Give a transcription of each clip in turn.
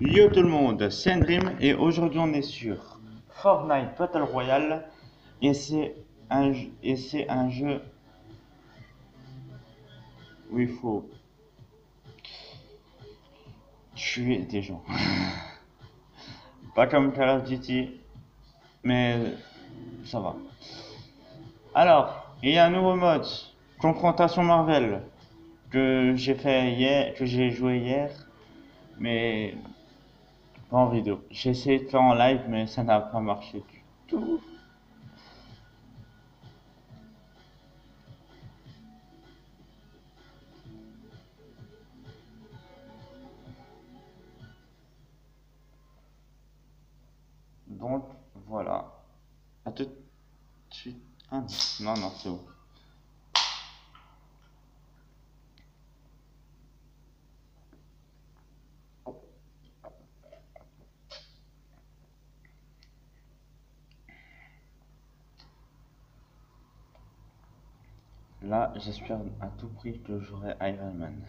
Yo tout le monde, c'est Dream et aujourd'hui on est sur Fortnite Battle Royale et c'est un, et c'est un jeu où il faut tuer des gens. Pas comme Call of Duty, mais ça va. Alors, il y a un nouveau mode, confrontation Marvel, que j'ai fait hier, que j'ai joué hier, mais en vidéo. J'ai essayé de faire en live, mais ça n'a pas marché du tout. Donc, voilà. À tout de suite. Ah, non, non, c'est bon. Là, j'espère à tout prix que j'aurai Iron Man.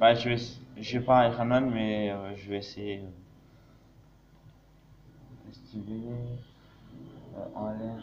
Je vais, je vais pas Iron Man, mais euh, je vais essayer. Euh, euh, en l'air,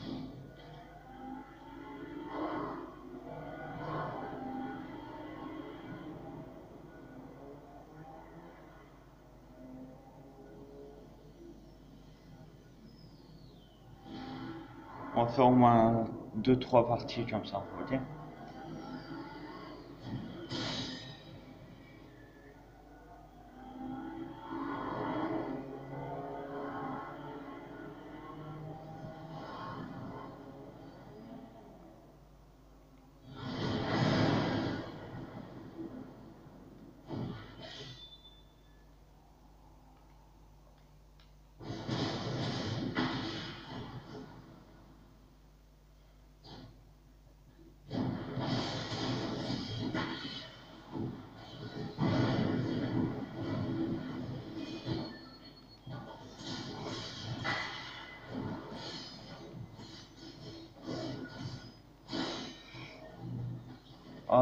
On moins 2-3 parties comme ça, ok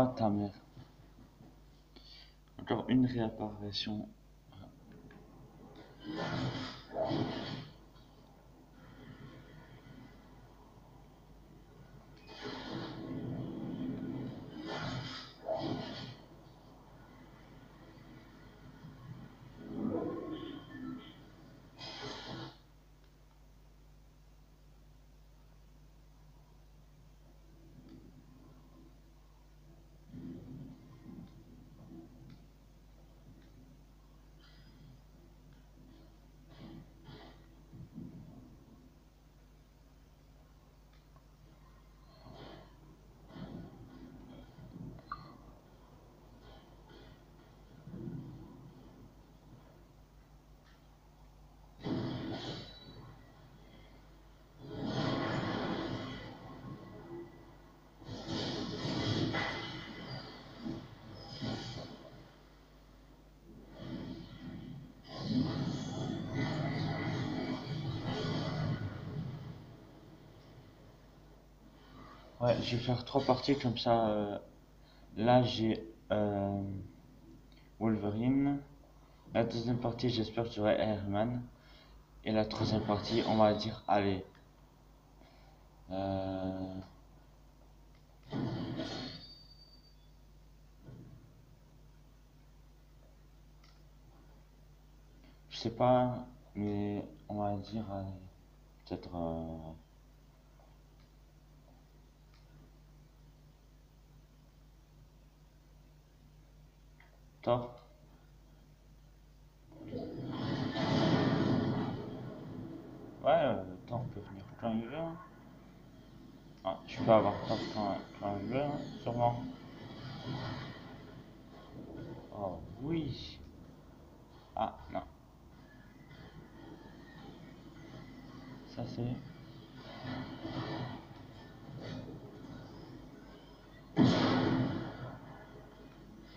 Ta mère. Encore une réapparition. Je vais faire trois parties comme ça. euh, là, j'ai euh, Wolverine. La deuxième partie, j'espère que j'aurai Iron Man. Et la troisième partie, on va dire, allez. Euh, je sais pas, mais on va dire, peut-être. Thor. Ouais, euh, Thor peut venir il veut. hein. Ah, je peux avoir quand il veut, hein, sûrement. Oh oui. Ah, non. Ça c'est...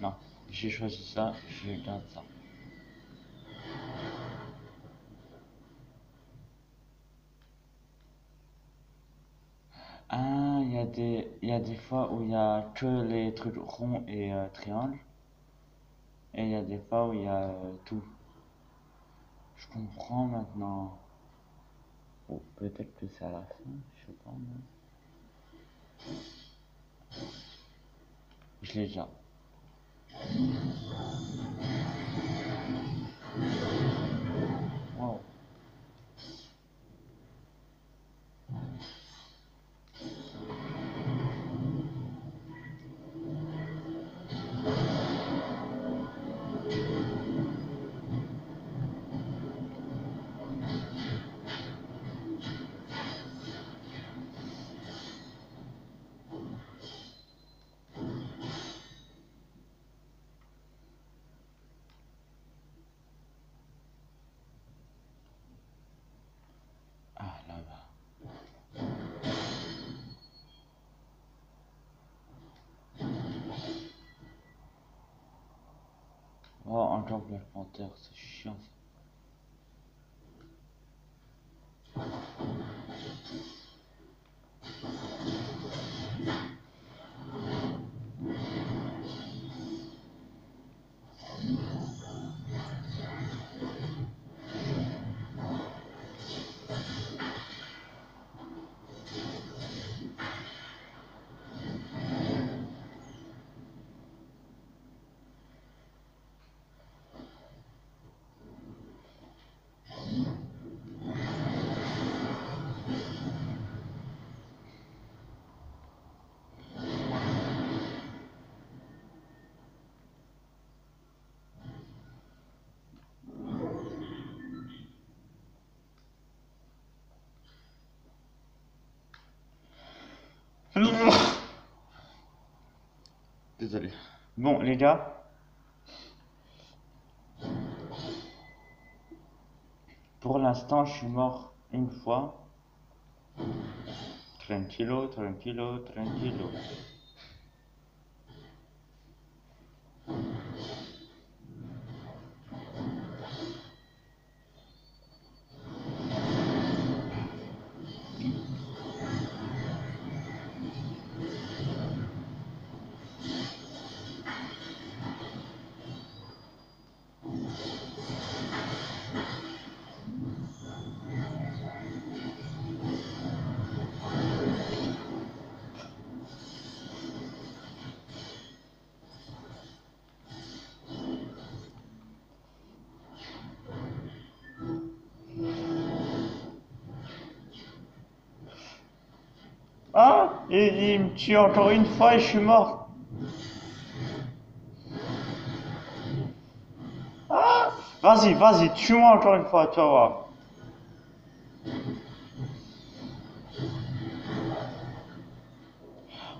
Non, j'ai choisi ça, je garde ça. Ah, il y a des, y a des fois où il y a que les trucs ronds et euh, triangles. Et il y a des fois où il y a euh, tout. Je comprends maintenant. Ou peut-être que c'est à la fin, je sais pas. moi. Je l'ai déjà. Thank you. Black Panther, c'est chiant ça. Bon, les gars. Pour l'instant, je suis mort une fois. Tranquillo, tranquillo, tranquillo. Ah, et il me tue encore une fois et je suis mort. Ah, vas-y, vas-y, tue-moi encore une fois, tu vas voir.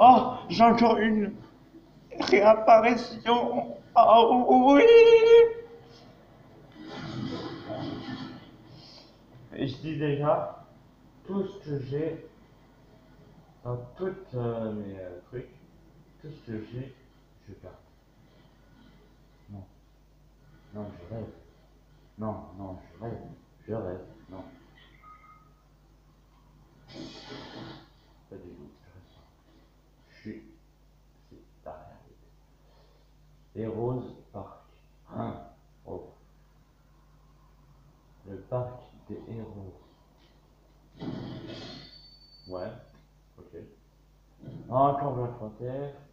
Oh, j'ai encore une réapparition. Oh oui. Et je dis déjà, tout ce que j'ai dans toutes euh, mes euh, trucs, tout ce que j'ai, je garde. Non. Non, je rêve. Non, non, je rêve. Je rêve. Encore Black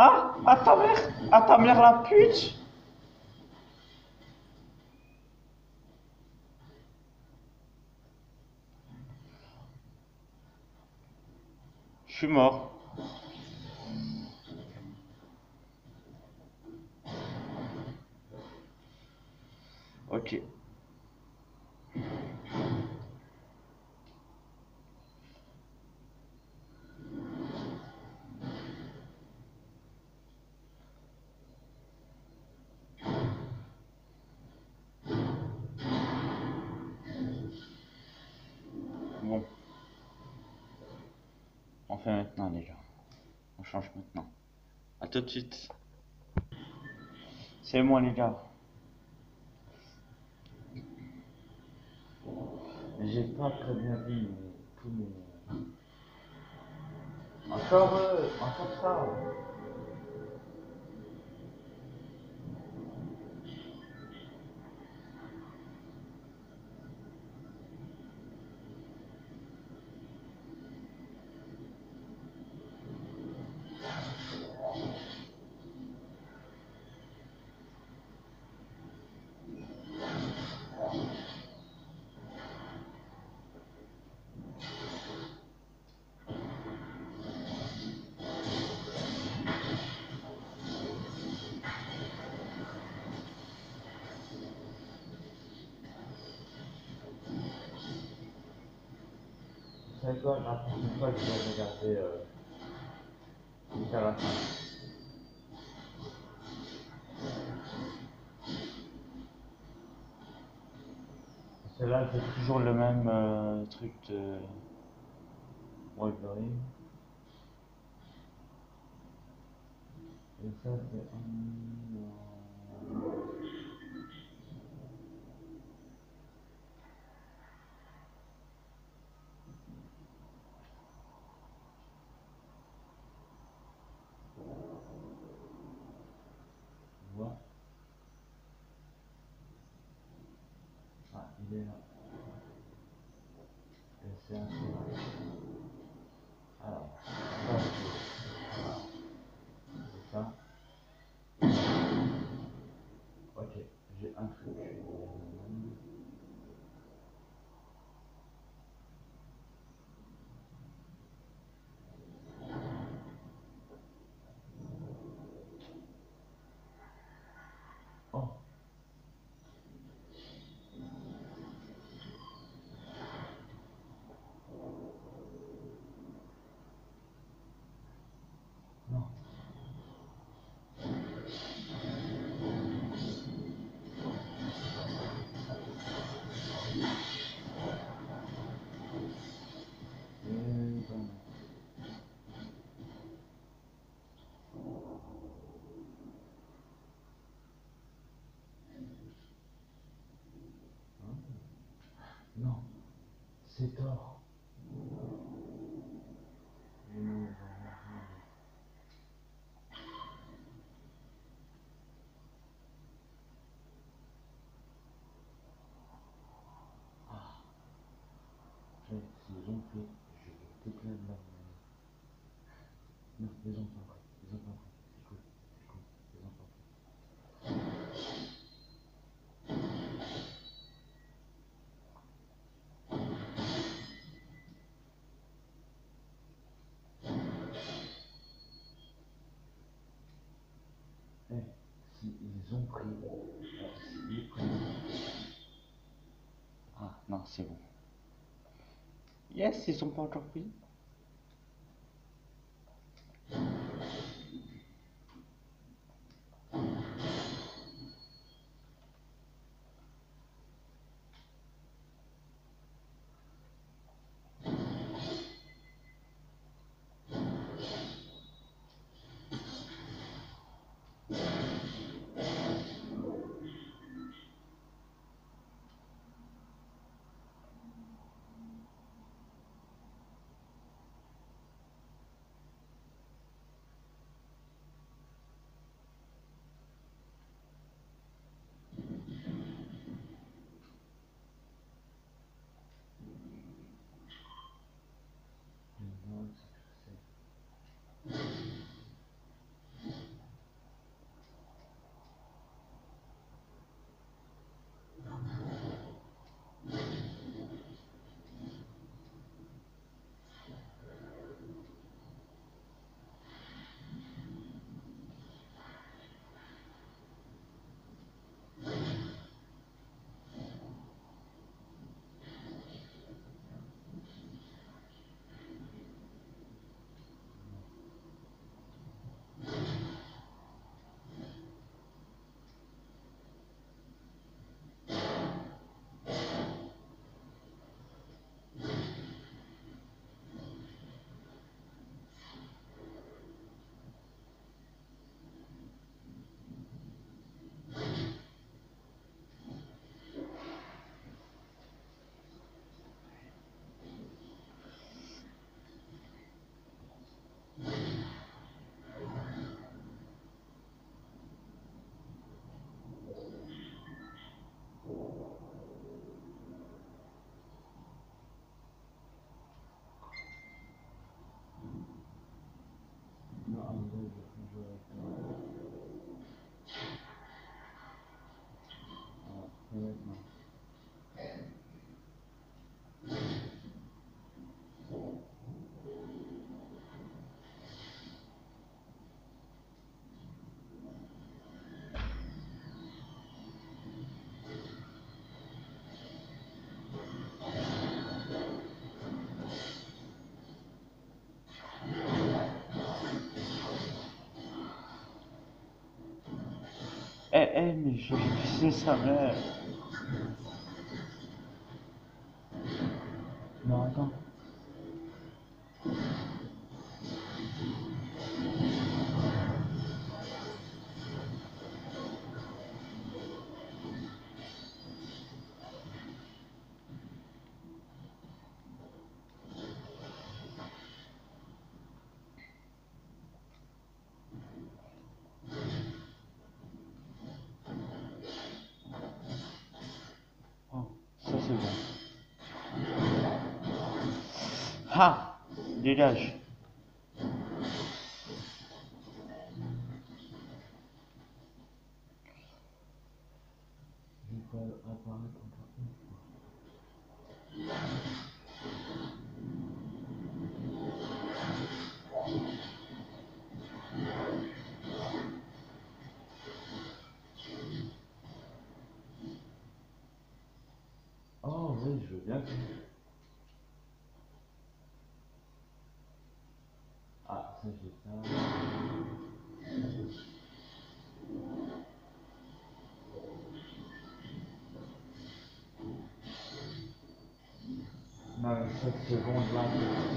Ah À ta mère À ta mère la pute Je suis mort. Ok. Bon. On fait maintenant les gars. On change maintenant. A tout de suite. C'est moi les gars. J'ai pas très bien vu mes... Encore, euh, encore ça. Euh, jusqu'à la fin. Parce que là, c'est toujours le même euh, truc de Wolverine un... Vois. Ah, il est là. Et c'est un Alors, ça, c'est ça. Ok, j'ai un truc. Oh. Non. Et bon. Non, c'est tort. Ah. Je- S'ils ont fait, je vais. Non, ils ont pas pris. Ils ont pas pris. C'est cool. C'est cool. Ils ont pas pris. Eh, si ils ont pris, euh, s'ils prennent Non, c'est bon. Yes, ils sont pas encore pris. Eh, eh, mais je sais sa Ah Dégage. Il Non, mais cette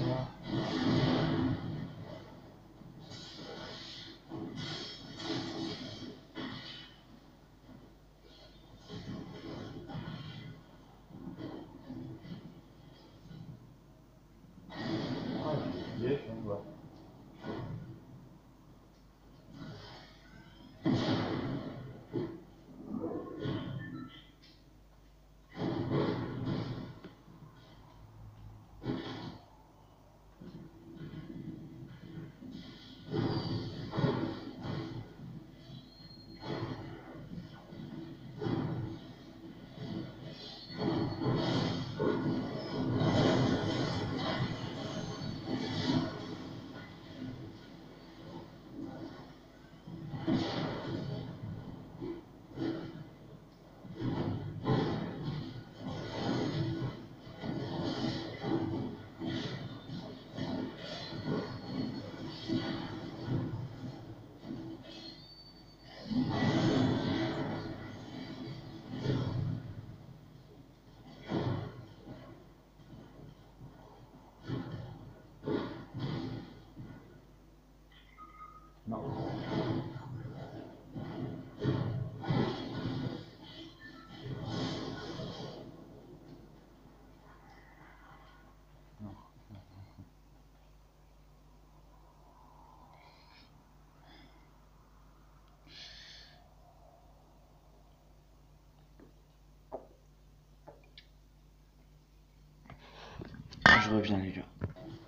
reviens les gars.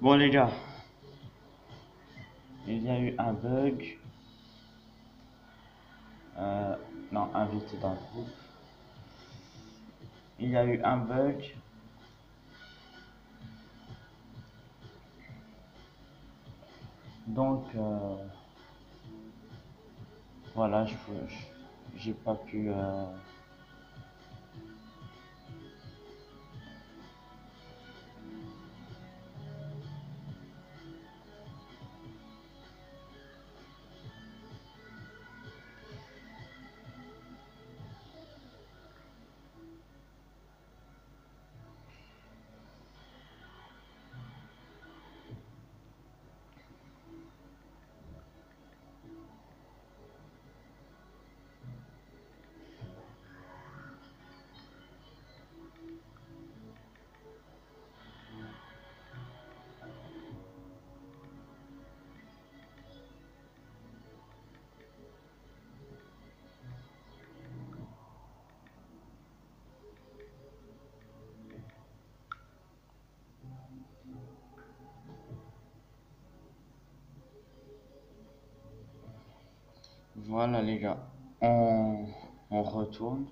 Bon les gars, il y a eu un bug. Euh, non, invité dans le groupe. Il y a eu un bug. Donc, euh, voilà, je- j'ai pas pu. euh, Voilà les gars, on, on retourne.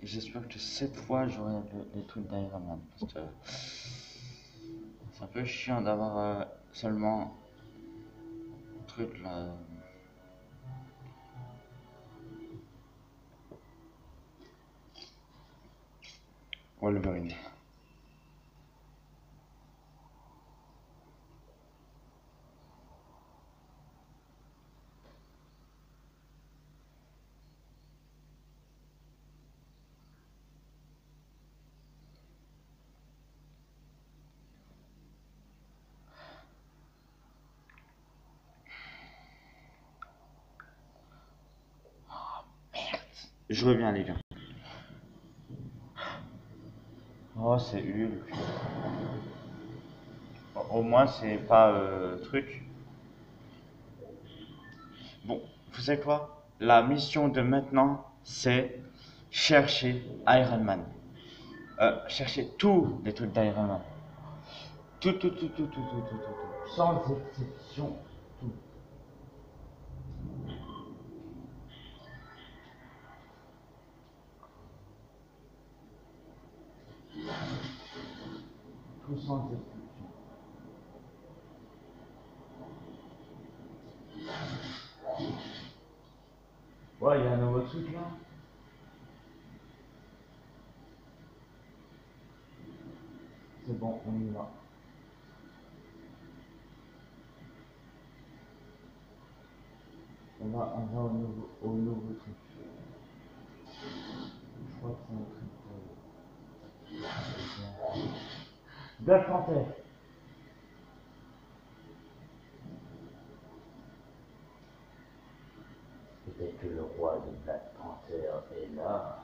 Et J'espère que cette fois j'aurai le- les trucs d'Iron Man. C'est un peu chiant d'avoir euh, seulement truc là. Wolverine. Je reviens les gars. Oh c'est. Bon, Au moins c'est pas euh, truc. Bon, vous savez quoi? La mission de maintenant c'est chercher Iron Man. Euh, chercher tous les trucs d'Iron Man. Tout, tout, tout, tout, tout, tout, tout, tout, tout. Sans exception, Tout sans exception. Ouais, il y a un nouveau truc là. C'est bon, on y va. On va, on va au nouveau, au nouveau truc. Je crois que c'est un Black Panther. Peut-être que le roi de Black Panther est là.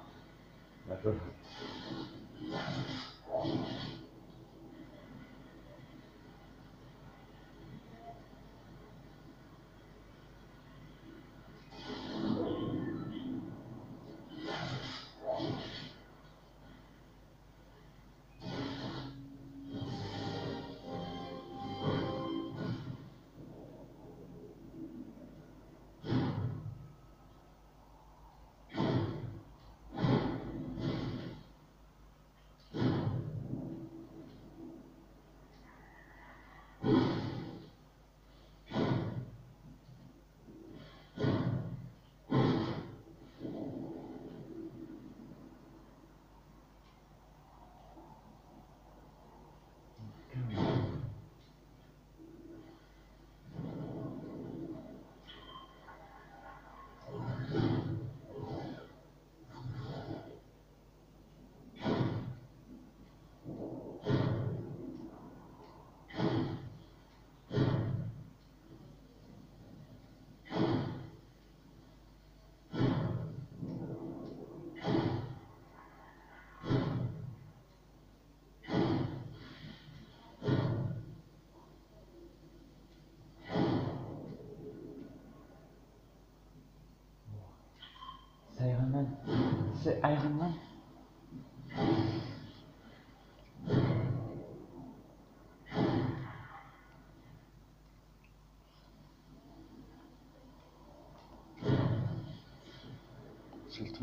C'est Iron Man.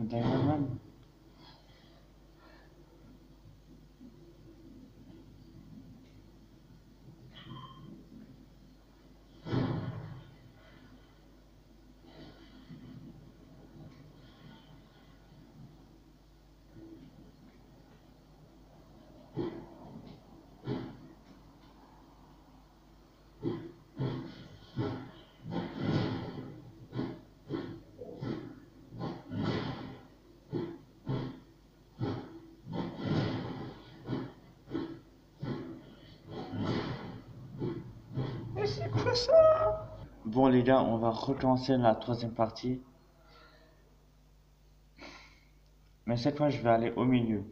d'Iron Man. Bon les gars, on va recommencer la troisième partie. Mais cette fois, je vais aller au milieu.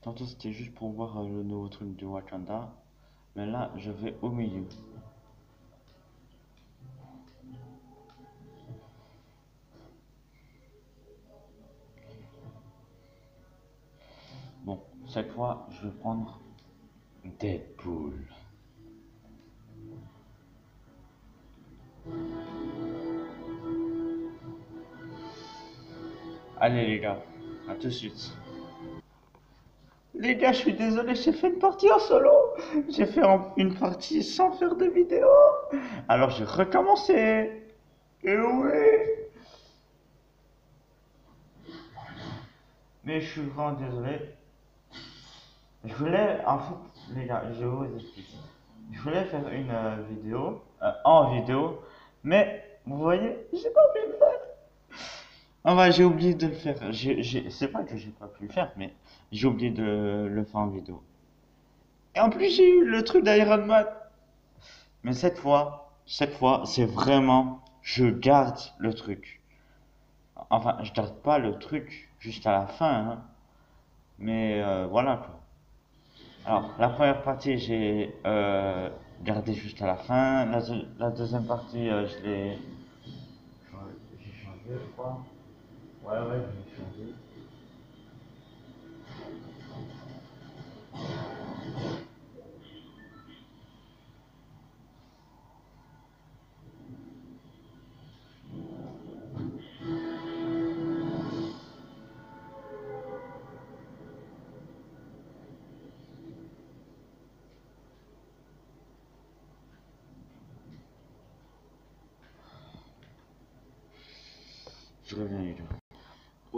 Tantôt, c'était juste pour voir euh, le nouveau truc du Wakanda. Mais là, je vais au milieu. Bon, cette fois, je vais prendre Deadpool. Allez les gars, à tout de suite. Les gars, je suis désolé, j'ai fait une partie en solo. J'ai fait une partie sans faire de vidéo. Alors j'ai recommencé. Et oui. Mais je suis vraiment désolé. Je voulais, en fait, les gars, je vous expliquer. Je voulais faire une euh, vidéo, euh, en vidéo, mais vous voyez, j'ai pas pu le faire. Bah j'ai oublié de le faire. C'est pas que j'ai pas pu le faire, mais j'ai oublié de le faire en vidéo. Et en plus j'ai eu le truc d'Iron Man. Mais cette fois, cette fois, c'est vraiment, je garde le truc. Enfin, je garde pas le truc juste à la fin, hein. Mais euh, voilà quoi. Alors, la première partie, j'ai euh, gardé juste à la fin. La, deux- la deuxième partie, euh, je l'ai. J'ai changé, je crois. Ouais, ouais, j'ai changé.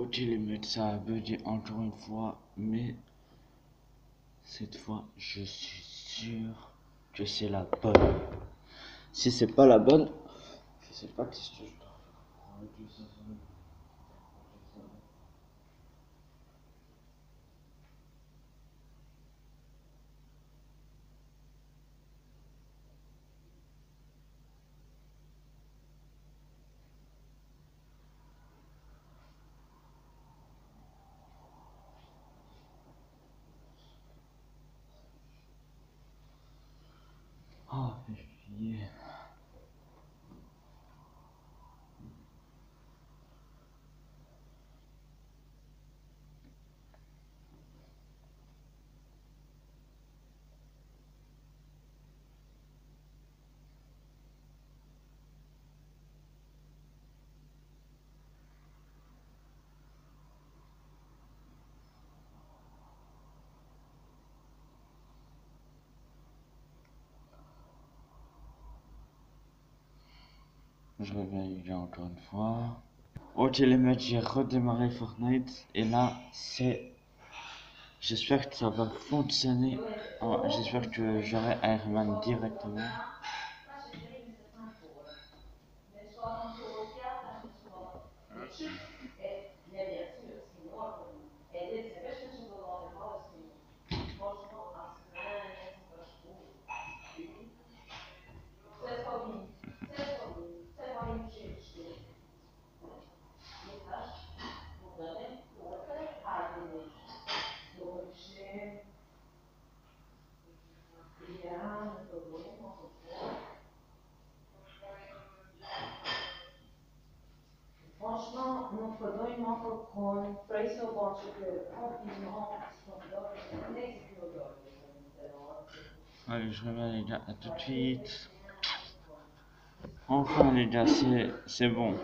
Ok, les mecs, ça a bugué encore une fois, mais cette fois, je suis sûr que c'est la bonne. Si c'est pas la bonne, je sais pas qu'est-ce que je dois faire. Oh, Je reviens encore une fois. Ok les mecs, j'ai redémarré Fortnite et là c'est... J'espère que ça va fonctionner. Oh, J'espère que j'aurai Iron Man directement. Franchement, Allez, je reviens les gars, à tout de suite. Enfin les gars, c'est bon.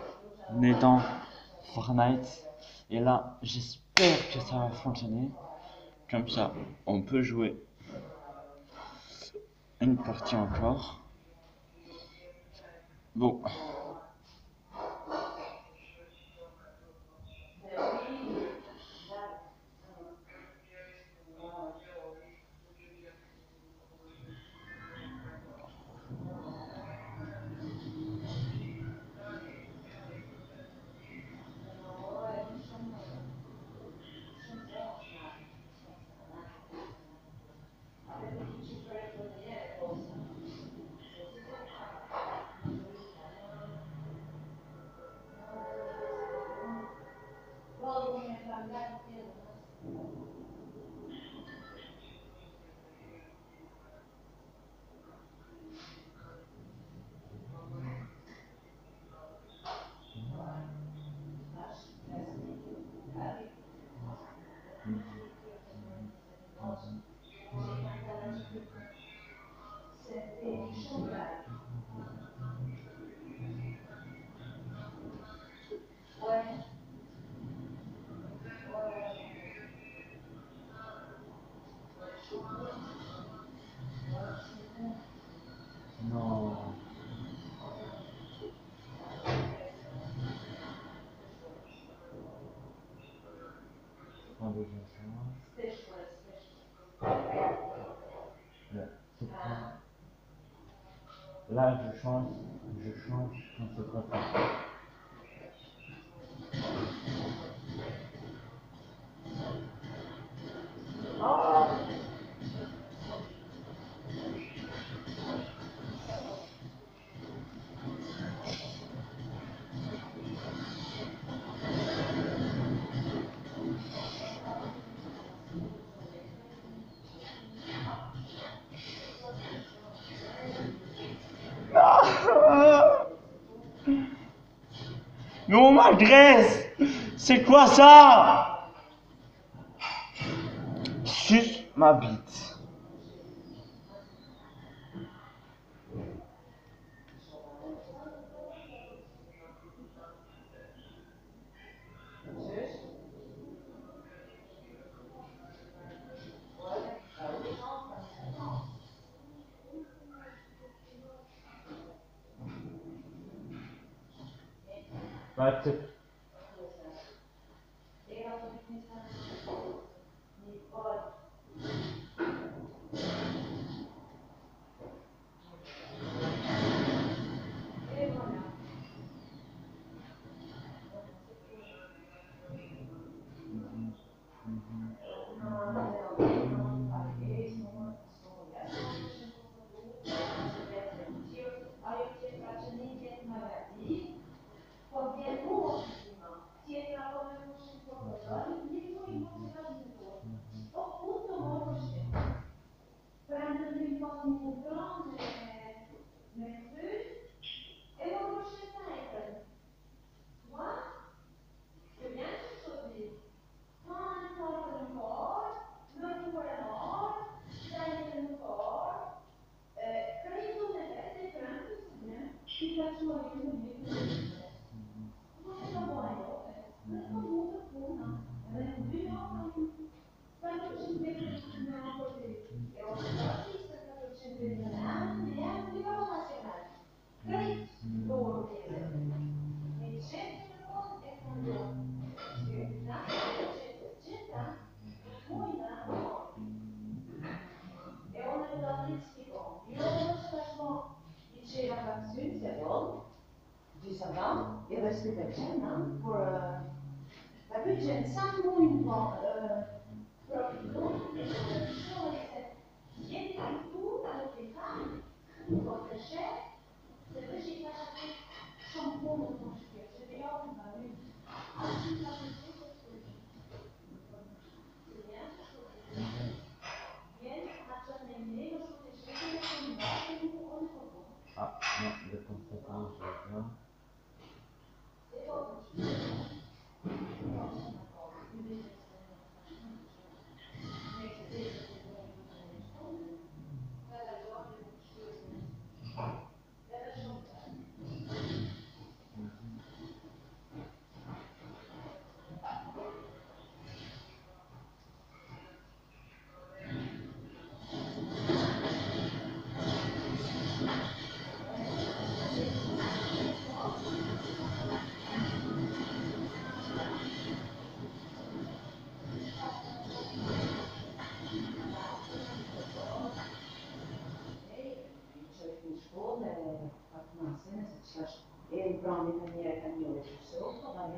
On est dans Fortnite. Et là, j'espère que ça va fonctionner. Comme ça, on peut jouer une partie encore. Bon. Là, je change, je change quand c'est pas C'est quoi ça? Suce ma bite. La plus jeune, 5 mois, une fois, euh, pour Bien du tout avec les femmes, domani cambiare cambiare sotto, vai,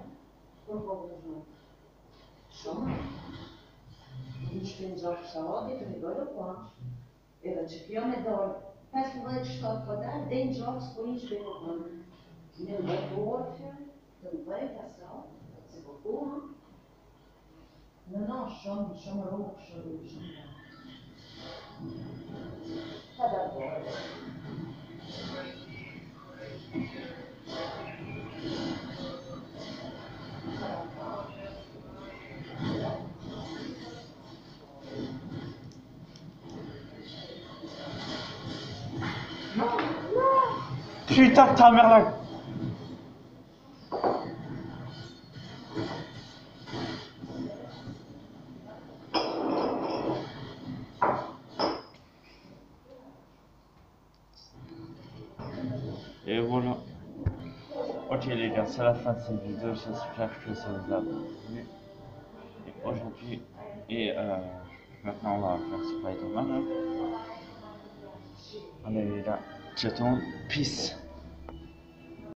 proprio giù. Insomma, mi spingo soldi, prego qua. E la cipione d'oro. Persze van egy stadpadár, de nincs az, hogy nincs van. Nem vagy borfő, nem vagy veszel, ez a kóma. Na, na, sem, sem a rók, sem a sem. Te bebor. Thank you. Putain de ta mère là les gars, c'est la fin de cette vidéo, j'espère que ça vous a plu. Et aujourd'hui, et euh, maintenant on va faire Spider-Man. Allez les gars, ciao tout peace